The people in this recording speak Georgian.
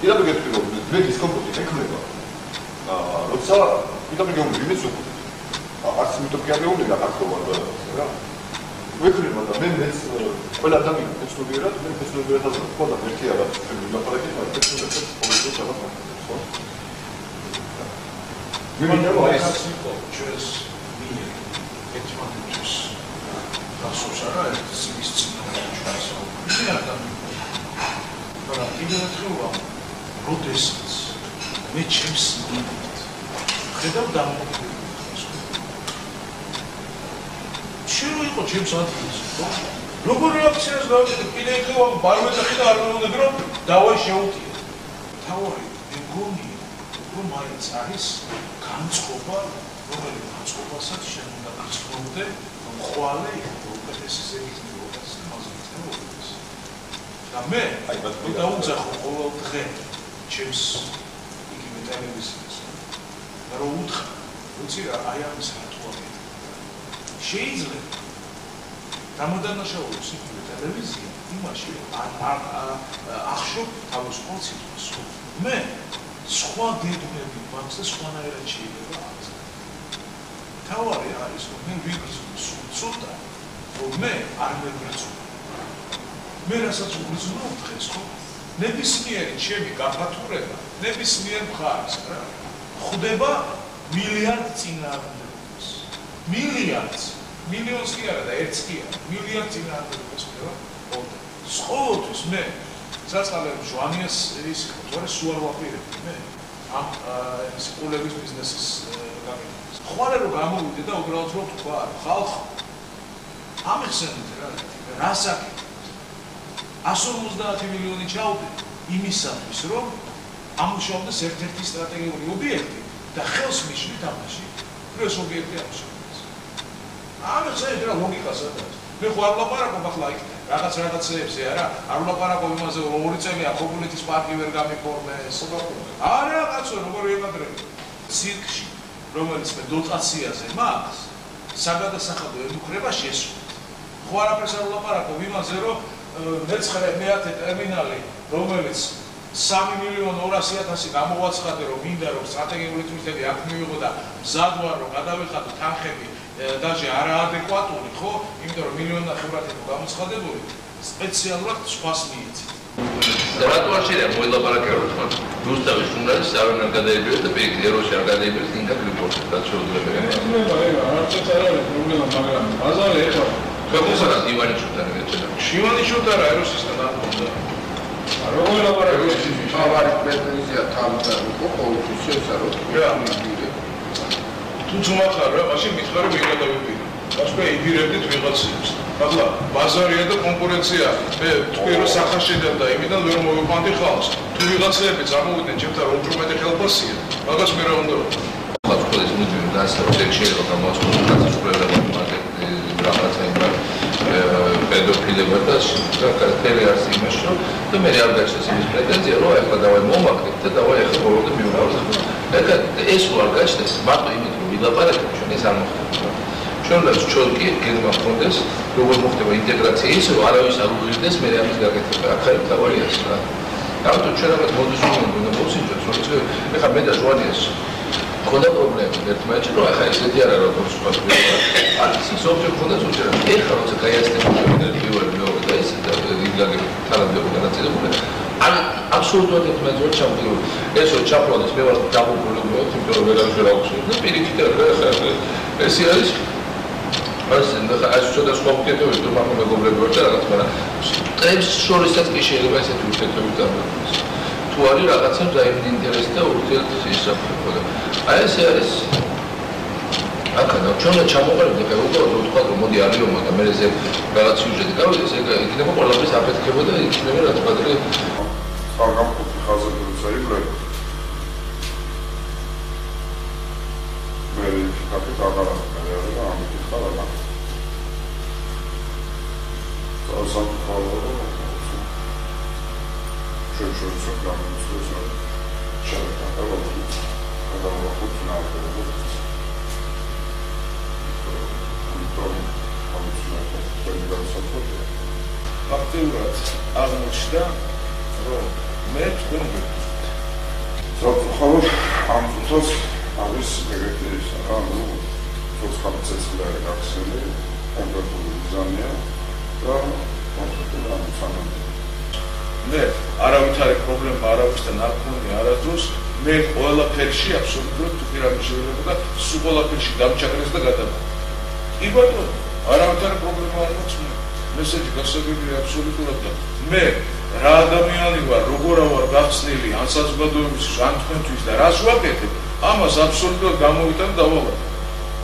ირაბი გეტყვი რომ მე დისკომფორტი ექნება. აა როცა ირაბი გეუბნები მე ზუგდით არც იმიტომ კი არ მეუბნები რა ქართულად რა. ვექნება და მე მეც ყველა ადამიანი ფესტობიერად მე ფესტობიერად ასე ხო და ერთი რაღაც ჩემი ლაპარაკი მაგრამ ფესტობიერად ყოველთვის რაღაც მაქვს ხო? მე მინდა რომ ეს იყო ჩვენს მინი ერთმანეთს გასულს არა ეს ის ცნობა ჩვენს მინი არ დამი მაგრამ კიდევ ერთხელ როდესაც მე ჩემს მინით ხედავ დამოკიდებას შეიძლება იყო ჩემს ადგილზე ხო? როგორ რეაქციას გავაკეთე კიდე იქნება ბარბეცა კიდე არ მომდები რომ დავაი შეუტია. თავი მეგონი რომ მაინც არის განწყობა რომელიც განწყობასაც შენ უნდა გასწრობდე რომ ხვალე უკეთესი ზეგის მოგას მასწავლე მოხდეს და მე აი ბატონო დაუძახო ყოველ დღე ჩემს იგივე ტელევიზიას და რომ უთხრა უცი რა აი რატო აკეთე შეიძლება დამოდანაშაულოს იგივე ტელევიზია იმაში ახშობ თავის კონცეფციას მე სხვა გეგმები მაქვს და სხვანაირად შეიძლება თავარი არის რომ მე ვიგრძნო ცოტა რომ მე არ მეგვეცო მე რასაც უგრძნო დღეს ხო ნებისმიერი ჩემი გაფართოება ნებისმიერ მხარეს რა ხდება მილიარდ წინააღმდეგობას. მილიარდ მილიონს კი არა და ერთს კი არა. მილიარდ წინააღმდეგობას ხდება ყოველთვის მე საწყალე ჟვანიას ის თორე სულ არ ვაპირებ მე ამ ეს ყოლების ბიზნესის გამიგეს ხვალე რომ გამოვიდე და უბრალოდ რომ თქვა ხალხ ამიხსენეთ რა რასაკი 150 მილიონი ჩაუდე იმისათვის, რომ ამუშავდეს ერთ-ერთი სტრატეგიული ობიექტი და ხელს მიშლით ამაში, რომ ეს ობიექტი ამუშავდეს. ამ ეს რა ლოგიკას აქვს? მე ხო არ ლაპარაკობ ახლა იქ რაღაც რაღაცებზე არა, არ ლაპარაკობ იმაზე, რომ ორი წელია ქობულეთის პარკი ვერ გამიფორმეს. არა, კაცო, როგორ ემაგრები? ცირკში, რომელიც მე დოტაციაზე მაქვს, საგადასახადო ემუქრებაში ეს ხო არაფერს არ ლაპარაკობ იმაზე, რომ მეცხრე მეათე ტერმინალი რომელიც 3 მილიონ 200.000 გამოვაცხადე რომ მინდა რომ სტრატეგიული თვითები აქ მივიღო და მზად ვარ რომ გადავიხადო თანხები დაჟე არაადეკვატური ხო იმიტომ რომ მილიონ და 500 იყო გამოცხადებული სპეციალურად სხვას მიეცით და რატო არ შეიძლება მოილაპარაკე რომ თქვა რუსთავის ჟურნალისტს არ უნდა გადაიბიროს და პირიქით ეროში არ გადაიბიროს ინკა რიპორტი რაც შეუძლებელია. მე არც არ არის პრობლემა მაგრამ ბაზარი ეხლა როგორ არის ივანიშვილთან ერთად? ივანიშვილთან აეროსისთან არ ხონდა. როგორ ლაპარაკობთ? თავარი პრეტენზია თავიდან იყო ყოველთვის შესარო. რა? თუ ძმახარ რა, მაშინ მითხარ რომ მიგადავებინა. ასე იბირებდით ვიღაცებს. ახლა ბაზარია და კონკურენცია. მე თქვი რომ სახაშედან და იმიდან ვერ მოვიყვანდი ხალხს. თუ ვიღაცები წარმოვიდნენ ჩემთან რომ უფრო მეტი ხელფასია, მაგას მე რა უნდა ახლა თქვენ ის მუდმივ დასაწყისში შეიძლება გამოაცხადოს გასაწყვეტლება რაღაცა იმ პედოფილებმა და კარტელი არის იმაში რომ და მე არ გაჩნდეს იმის პრეტენზია რომ ახლა დავაი მომაკდეთ და დავაი ახლა ბოლომდე მივყავთ ეხლა ეს რო არ გაჩნდეს მარტო იმით რომ ვილაპარაკებ ჩვენ ეს არ მოხდება. ჩვენ უნდა ჩვენ კი გეგმა ხონდეს როგორ მოხდება ინტეგრაცია ის რომ არავის არ უღირდეს მე ამის გაკეთება. ახლა თავარია ეს რა. ამიტომ ჩვენ მოდის რომ უნდა მოსინჯოთ რომ ეხლა მე და ჟვანიას ხონდა პრობლემა. ერთმანეთში რომ ახლა ესეთი არა როგორ სხვა სხვა არის. ის ოფიციალურად ხონდა უჭერა ეხლა როცა გაიასტება პირველი მეორე და ეს და იგაგები თანამდებობა განაწილებული. არ აბსოლუტურად ერთმანეთს ჩამდგრო ეს რო ჩაფლოდეს მე ვარ იმიტომ რომ ვეღარ შეიძლება აუხსნი და პირიქით ახლა ეს არის. მას და ეს ცოტა სხვა უკეთებია თუ მაგ მეგობრები ვარ და რაღაც მაგრამ წებს შორისაც კი შეიძლება ესეთი უკეთებები დამოუკიდებლად თუ არის რაღაცა ძაიმ ინტერესი და ურთიერთ ისაფრთხო და აი ეს არის. აკანა ჩვენ ჩამოყალიბდა და რომ თქვა რომ მოდი არის რომ და მე ეს რაღაც სიუჟეტი გავიდეს ეგ იქნება ყველაფერს აფეთქება და იქნება რაც პატრი საგამხუთი ხაზები როცა იბრე მე კაპიტ აღარა მე რა ამით ხალა ასაკ ხალა ჩვენ გამოსულს რა შეიძლება დავაყოთ დავაყოთ ნაყოფი ფაქტიურად აღმოჩნდა რომ მე თქვენ საფრთხე ამ თვითონ არის ეგეთი რა ნუ ცეცხლი გახსნილი ტემპერატურული ზამია და კონკრეტულად ამ სამან მე არავითარი პრობლემა არ მქონია არასდროს. მე ყველაფერში აბსოლუტურად თუ პირამი შეიძლება და სულ ყველაფერში დამჭაგრეს და გადავა კი ბატონო არავითარი პრობლემა არ მაქვს მე მესეჯი გასაგებია აბსოლუტურად. და მე რა ადამიანი ვარ, როგორ ვარ გახსნილი ან საზოგადოების ან თქვენთვის და რას ვაკეთებ, ამას აბსოლუტურად გამოვიტან და ვალავ.